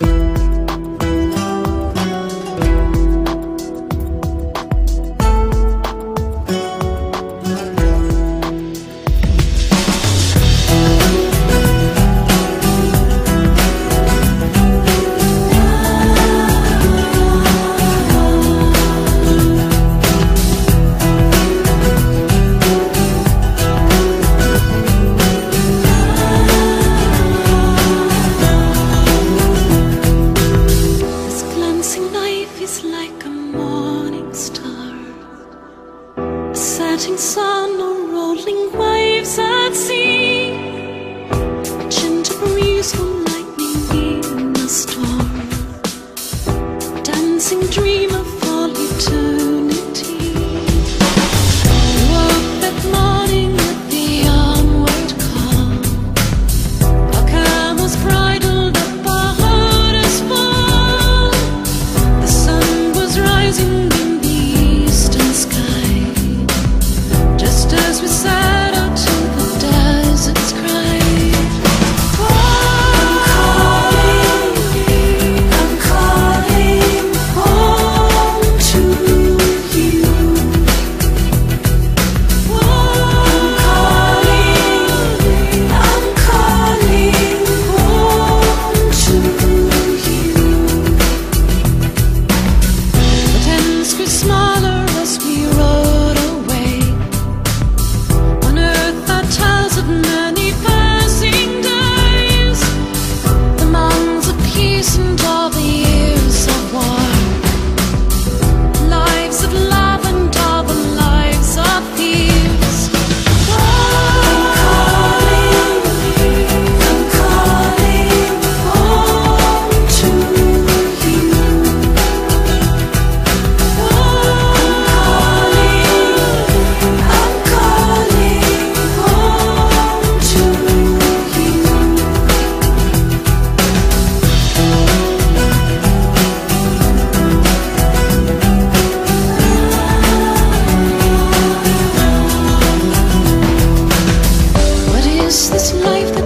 you. setting sun or rolling waves at sea. A gentle breeze or lightning in a storm. A dancing dream of this life